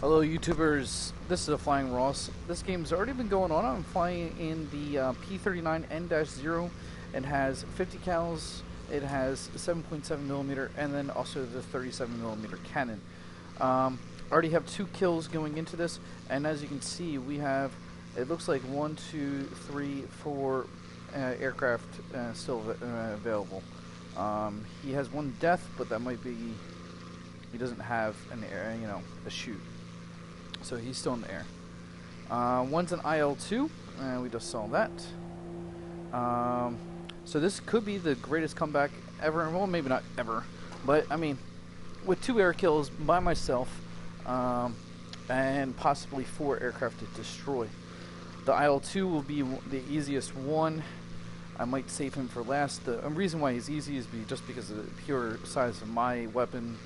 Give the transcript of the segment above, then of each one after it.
Hello YouTubers, this is a Flying Ross. This game's already been going on. I'm flying in the uh, P39N-0. It has 50 cals, it has 7.7 millimeter, and then also the 37 millimeter cannon. Um, already have two kills going into this, and as you can see, we have, it looks like one, two, three, four uh, aircraft uh, still uh, available. Um, he has one death, but that might be he doesn't have an air, you know, a chute. So he's still in the air. Uh, one's an IL-2, and we just saw that. Um, so this could be the greatest comeback ever. Well, maybe not ever, but I mean, with two air kills by myself, um, and possibly four aircraft to destroy. The IL-2 will be the easiest one. I might save him for last. The reason why he's easy is be just because of the pure size of my weapon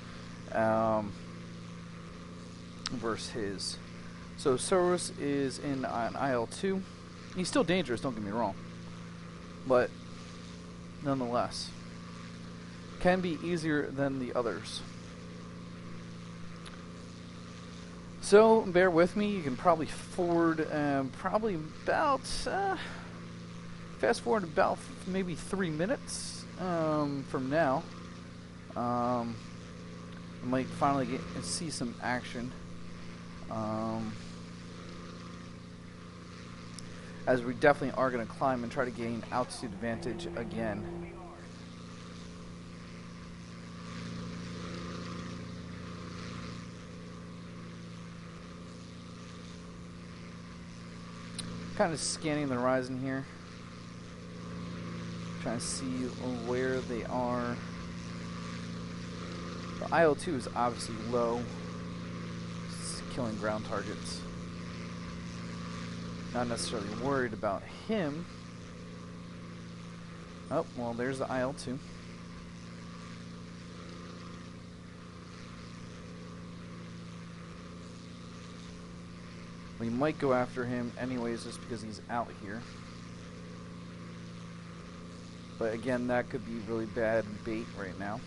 um, versus his. So Soros is in an IL-2. He's still dangerous, don't get me wrong. But nonetheless, can be easier than the others. So bear with me. You can probably forward um, probably about uh, fast forward about maybe three minutes um, from now. Um, I might finally get see some action. Um, as we definitely are going to climb and try to gain altitude advantage again. Kind of scanning the horizon here. Trying to see where they are. The IL-2 is obviously low. Killing ground targets. Not necessarily worried about him. Oh, well, there's the IL-2. We might go after him anyways just because he's out here. But again, that could be really bad bait right now.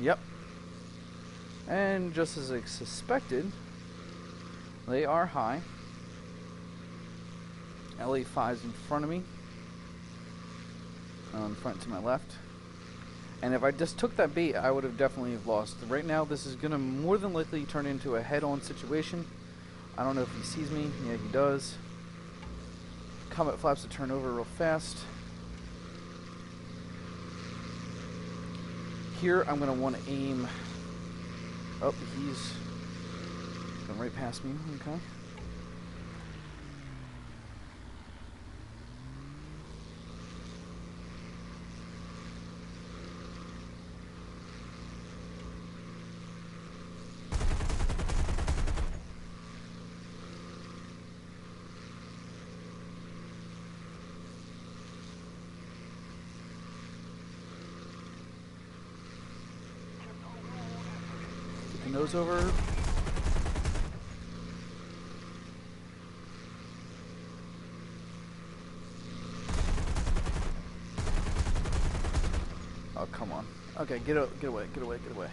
Yep. And just as I suspected, they are high. LA5 is in front of me. Uh, On front to my left. And if I just took that bait, I would have definitely lost. Right now, this is going to more than likely turn into a head-on situation. I don't know if he sees me. Yeah, he does. Combat flaps to turn over real fast. Here, I'm going to want to aim... Oh, he's going right past me. Okay. Nose over. Oh, come on. Okay, get, get away, get away, get away.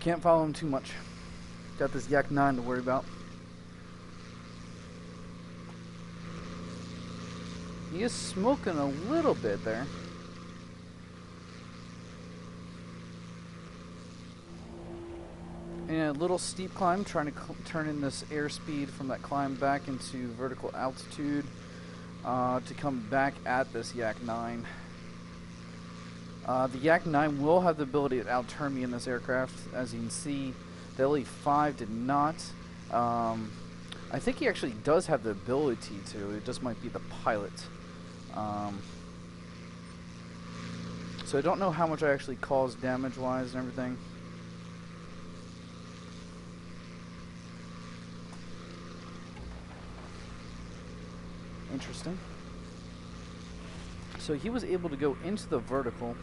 Can't follow him too much. Got this Yak 9 to worry about. He is smoking a little bit there. and a little steep climb, trying to turn in this airspeed from that climb back into vertical altitude uh, to come back at this Yak 9. Uh, the Yak 9 will have the ability to outturn me in this aircraft. As you can see, the LA5 did not. Um, I think he actually does have the ability to. It just might be the pilot. Um, so I don't know how much I actually caused damage-wise and everything. Interesting. So he was able to go into the vertical.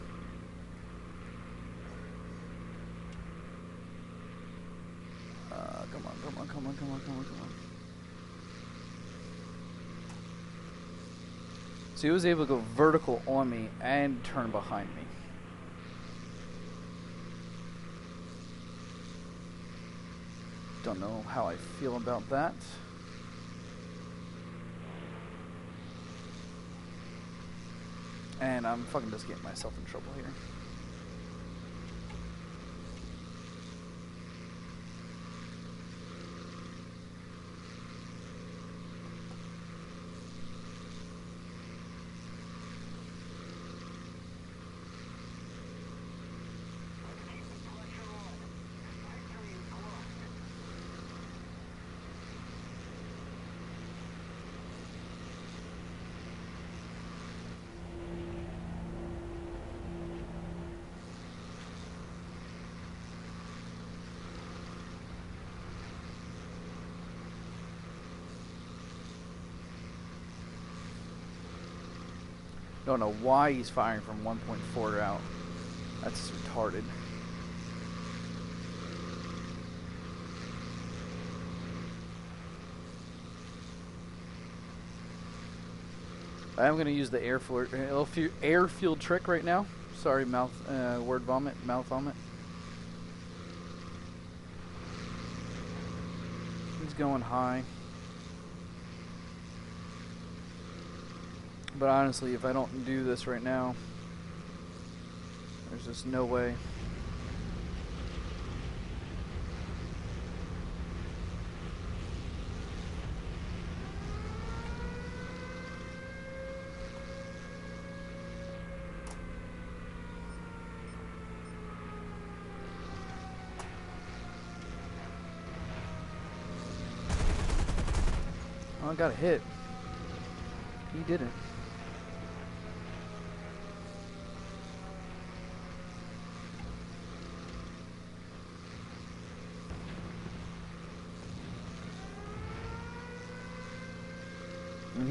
Uh, come on, come on, come on, come on, come on, come on. So he was able to go vertical on me and turn behind me. Don't know how I feel about that. And I'm fucking just getting myself in trouble here. Don't know why he's firing from 1.4 out. That's retarded. I am going to use the airfield, airfield trick right now. Sorry, mouth uh, word vomit, mouth vomit. He's going high. But honestly, if I don't do this right now, there's just no way. Oh, I got a hit. He didn't.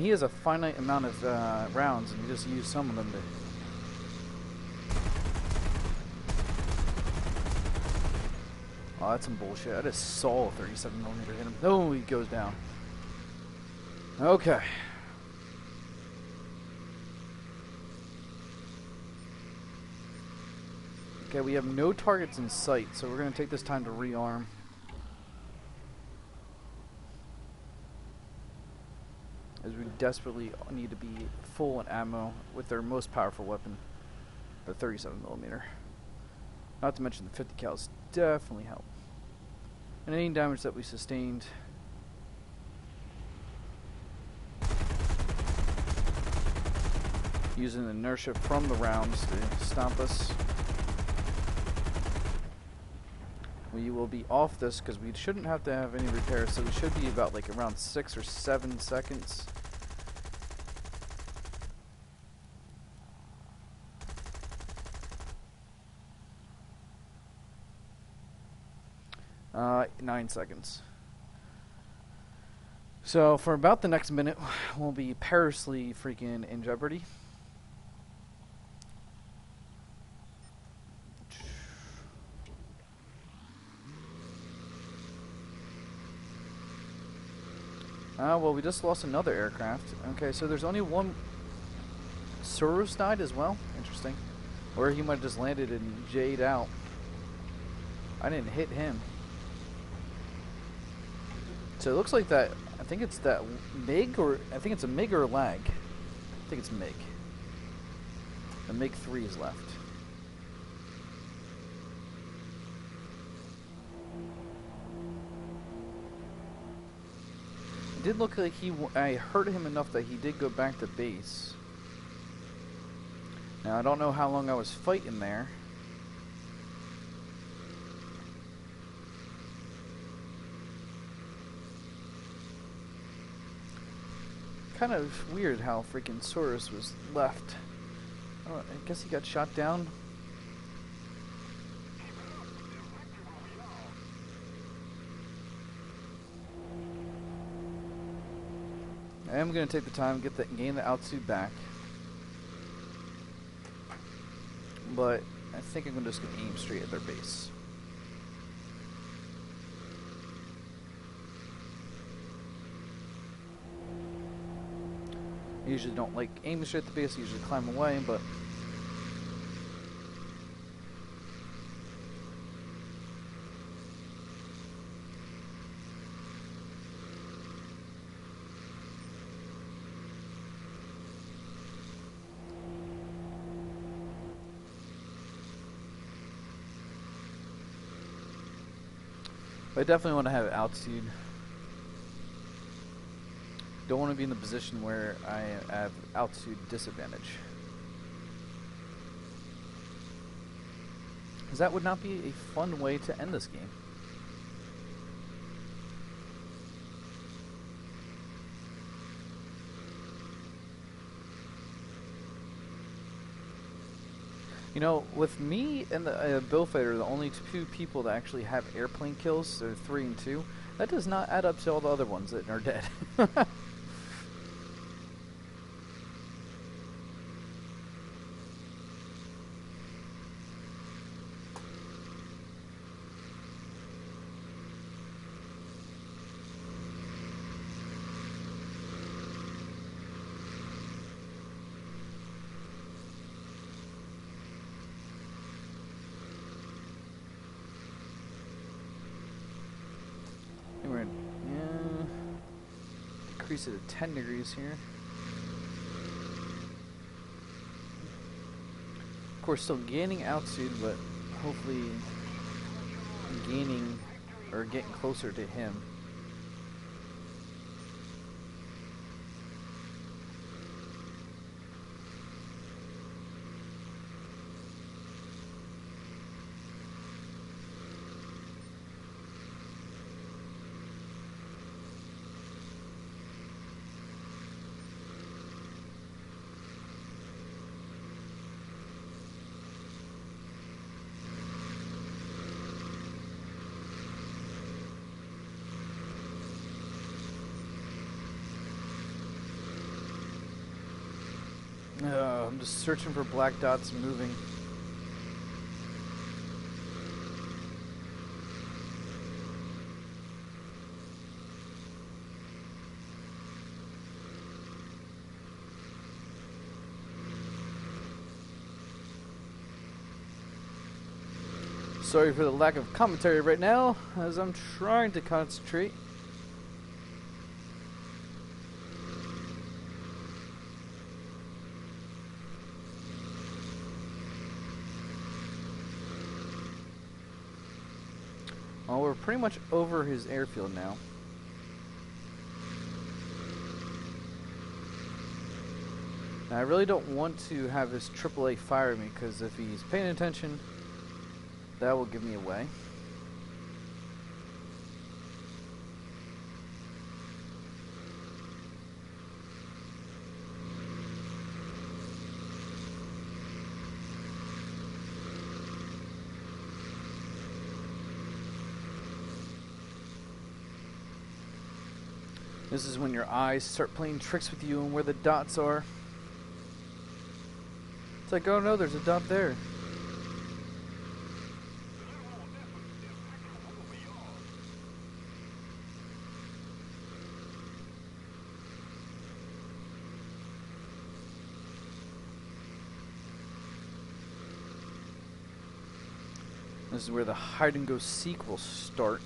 He has a finite amount of uh, rounds, and you just use some of them to. Oh, that's some bullshit. I just saw a 37 millimeter hit him. Oh, he goes down. Okay. Okay, we have no targets in sight, so we're going to take this time to rearm. As we desperately need to be full in ammo with their most powerful weapon, the 37 millimeter. Not to mention the 50 cals definitely help. And any damage that we sustained. Using the inertia from the rounds to stomp us. We will be off this because we shouldn't have to have any repairs, so we should be about like around six or seven seconds. Uh, nine seconds. So for about the next minute, we'll be perilously freaking in jeopardy. Uh, well, we just lost another aircraft. Okay, so there's only one. Soros died as well? Interesting. Or he might have just landed and Jade out. I didn't hit him. So it looks like that, I think it's that MiG, or I think it's a MiG or a LaGG. I think it's MiG. The MiG-3 is left. Did look like he, I hurt him enough that he did go back to base. Now I don't know how long I was fighting there. kind of weird how freaking Soros was left. I, I guess he got shot down. I am going to take the time get the gain the altitude back. But I think I'm just going to aim straight at their base. I usually don't like aiming straight at the base. I usually climb away, but But I definitely want to have altitude. Don't want to be in the position where I have altitude disadvantage. Because that would not be a fun way to end this game. You know, with me and the uh, Bill the only two people that actually have airplane kills, so three and two, that does not add up to all the other ones that are dead. We're in, yeah, decrease it to 10 degrees here. Of course, still gaining altitude, but hopefully gaining or getting closer to him. Uh, I'm just searching for black dots moving. Sorry for the lack of commentary right now, as I'm trying to concentrate. Well, we're pretty much over his airfield now. Now, I really don't want to have his AAA fire me because if he's paying attention, that will give me away. This is when your eyes start playing tricks with you and where the dots are. It's like, oh no, there's a dot there. This is where the hide and go seek will start.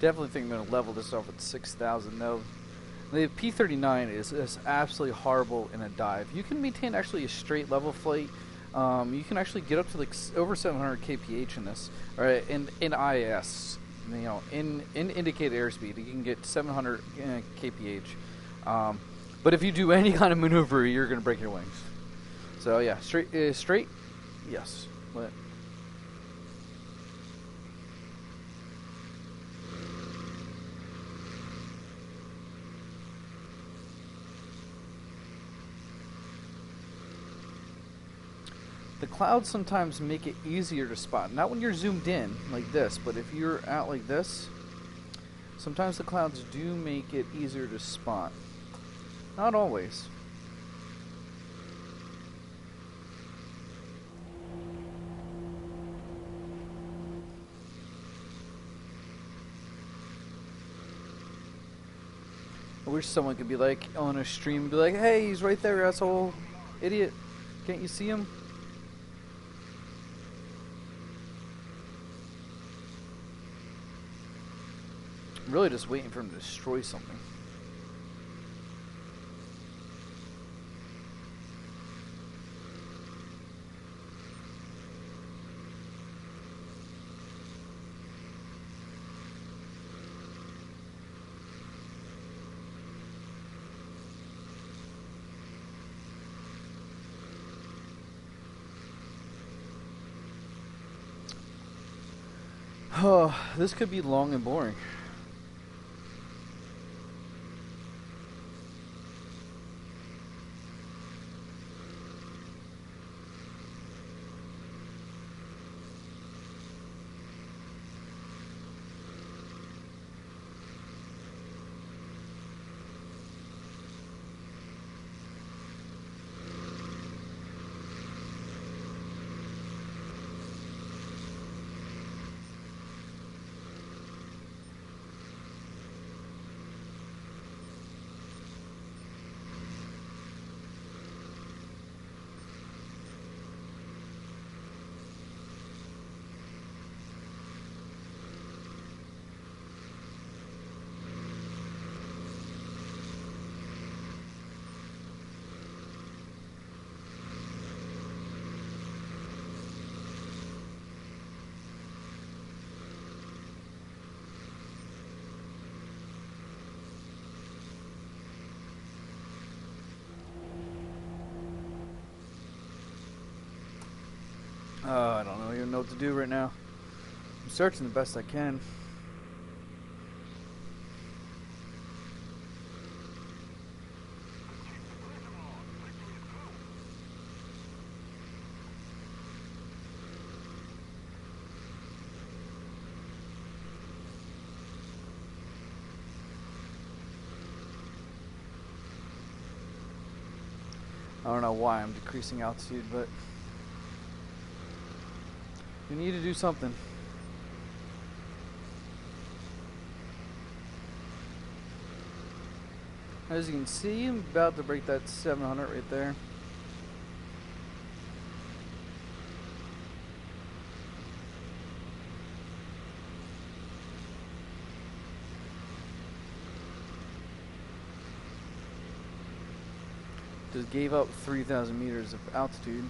Definitely think I'm going to level this off at 6,000 though. The P39 is, is absolutely horrible in a dive. You can maintain actually a straight level flight. Um, you can actually get up to like over 700 kph in this, or in in IS. You know, in in indicated airspeed, you can get 700 uh, kph. Um, but if you do any kind of maneuver, you're going to break your wings. So yeah, straight uh, straight, yes. Clouds sometimes make it easier to spot. Not when you're zoomed in like this, but if you're out like this, sometimes the clouds do make it easier to spot. Not always. I wish someone could be like on a stream be like, hey, he's right there, asshole. Idiot. Can't you see him? I'm really just waiting for him to destroy something. Oh, this could be long and boring. Oh, I don't know even know what to do right now. I'm searching the best I can. I don't know why I'm decreasing altitude, but we need to do something. As you can see, I'm about to break that 700 right there. Just gave up 3,000 meters of altitude.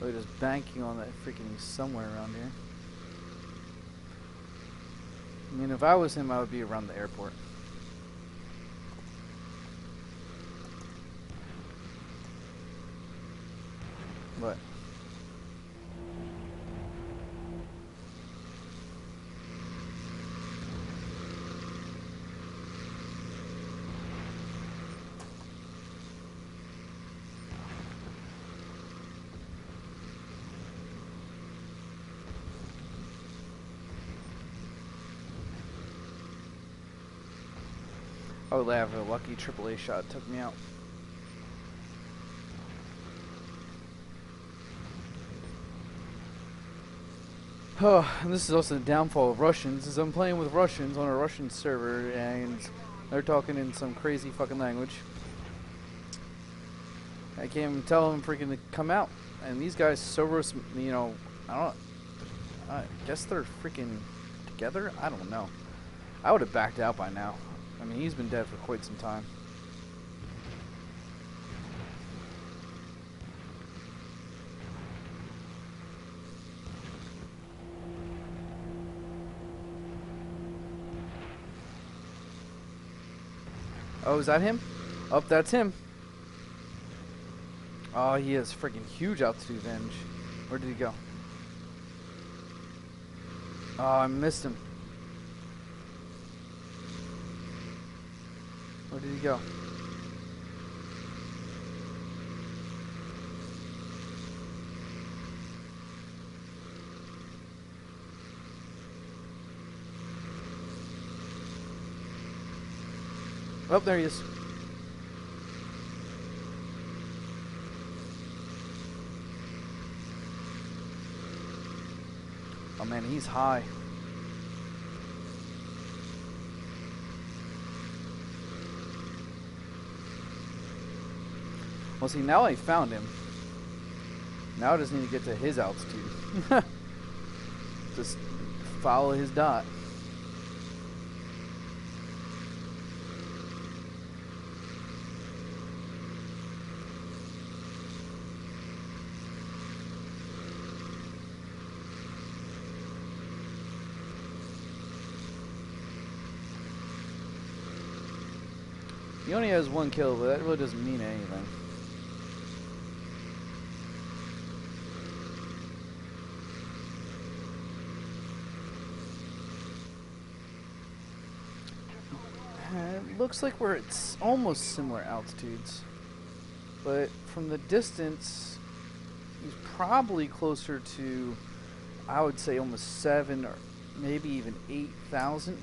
Really just banking on that freaking somewhere around here. I mean, if I was him, I would be around the airport. But I would have a lucky AAA shot took me out. Oh, and this is also the downfall of Russians, is I'm playing with Russians on a Russian server, and they're talking in some crazy fucking language. I can't even tell them freaking to come out. And these guys, Soros, you know, I don't, I guess they're freaking together? I don't know. I would have backed out by now. I mean, he's been dead for quite some time. Oh, is that him? Oh, that's him. Oh, he has freaking huge altitude advantage. Where did he go? Oh, I missed him. Where did he go? Oh, there he is. Oh man, he's high. Well, see, now I found him. Now I just need to get to his altitude. just follow his dot. He only has one kill, but that really doesn't mean anything. It looks like we're at almost similar altitudes. But from the distance, he's probably closer to, I would say, almost seven or maybe even 8,000.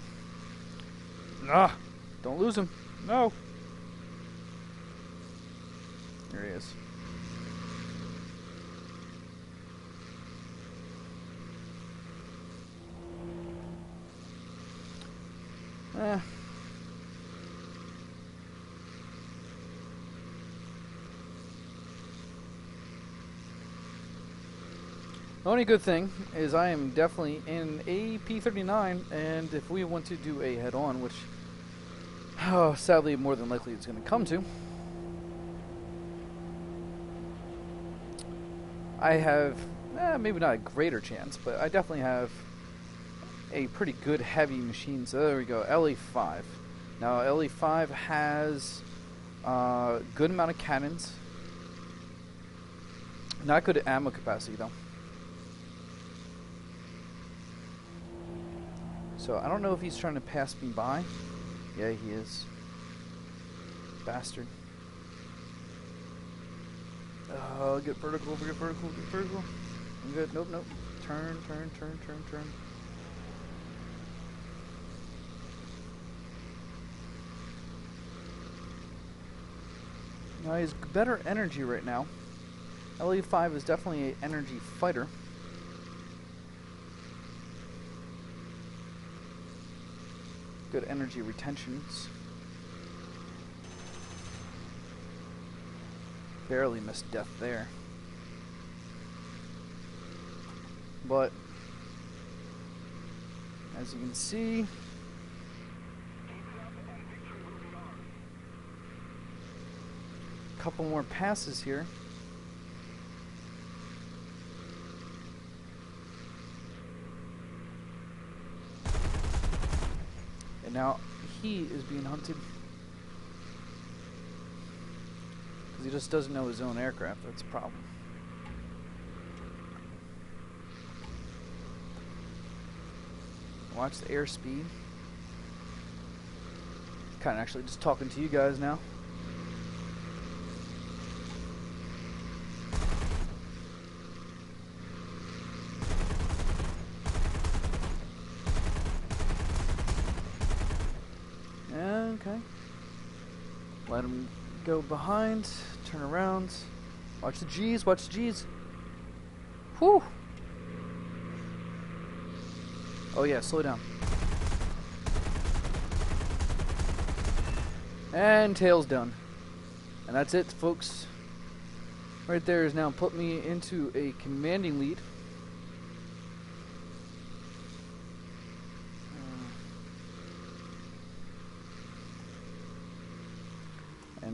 Ah, don't lose him. No. There he is. Eh. The only good thing is I am definitely in a P39, and if we want to do a head-on, which oh, sadly more than likely it's going to come to, I have eh, maybe not a greater chance, but I definitely have a pretty good heavy machine. So there we go, LA5. Now LA5 has a uh, good amount of cannons. Not good ammo capacity though. So I don't know if he's trying to pass me by. Yeah, he is. Bastard. Oh, get vertical, get vertical, get vertical. I'm good. Nope, nope. Turn, turn, turn, turn, turn. Now he's better energy right now. LA5 is definitely an energy fighter. Good energy retentions. barely missed death there. But, as you can see, a couple more passes here. And now he is being hunted. Because he just doesn't know his own aircraft. That's a problem. Watch the airspeed. Kind of actually just talking to you guys now. Okay. Let him go behind, turn around. Watch the G's, watch the G's. Whew. Oh yeah, slow down. And tail's done. And that's it, folks. Right there is now put me into a commanding lead.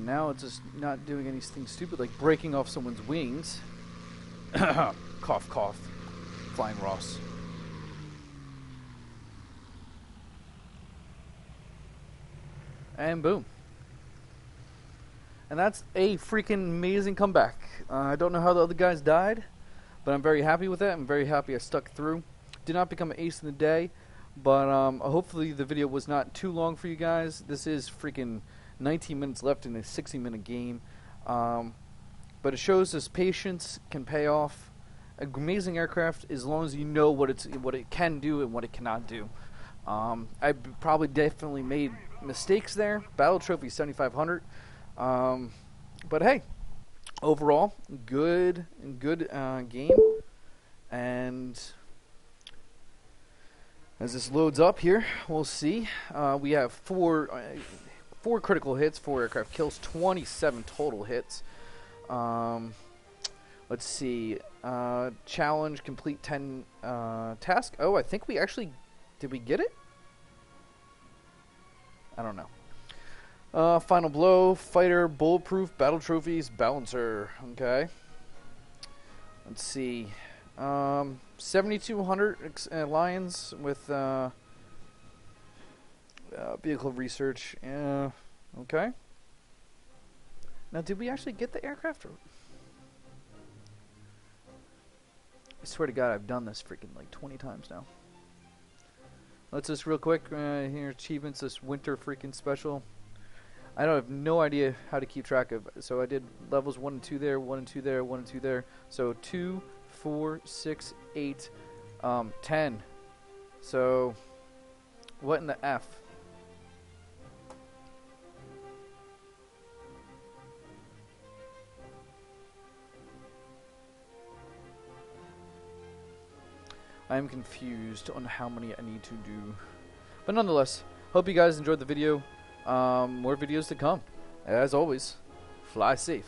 Now it's just not doing anything stupid like breaking off someone's wings. cough, cough. Flying Ross. And boom. And that's a freaking amazing comeback. Uh, I don't know how the other guys died, but I'm very happy with that. I'm very happy I stuck through. Did not become an ace in the day, but um, hopefully the video was not too long for you guys. This is freaking 19 minutes left in a 60 minute game. Um, but it shows us patience can pay off. Amazing aircraft as long as you know what it's what it can do and what it cannot do. Um, I probably definitely made mistakes there. Battle Trophy 7500. Um, but hey, overall, good good uh, game. And as this loads up here, we'll see. Uh, we have four uh, four critical hits, four aircraft kills, 27 total hits. Um, let's see. Uh, challenge complete 10 uh, task. Oh, I think we actually did we get it? I don't know. Uh, final blow, fighter, bulletproof, battle trophies, balancer. Okay. Let's see. Um, 7,200 uh, lions with uh, vehicle research. Okay. Now, did we actually get the aircraft? I swear to God, I've done this freaking like 20 times now. Let's just real quick uh, here achievements this winter freaking special. I don't have no idea how to keep track of. So I did levels one and two there, one and two there, one and two there. So two, four, six, eight, um, ten. So what in the f? I am confused on how many I need to do. But nonetheless, hope you guys enjoyed the video. Um, more videos to come. As always, fly safe.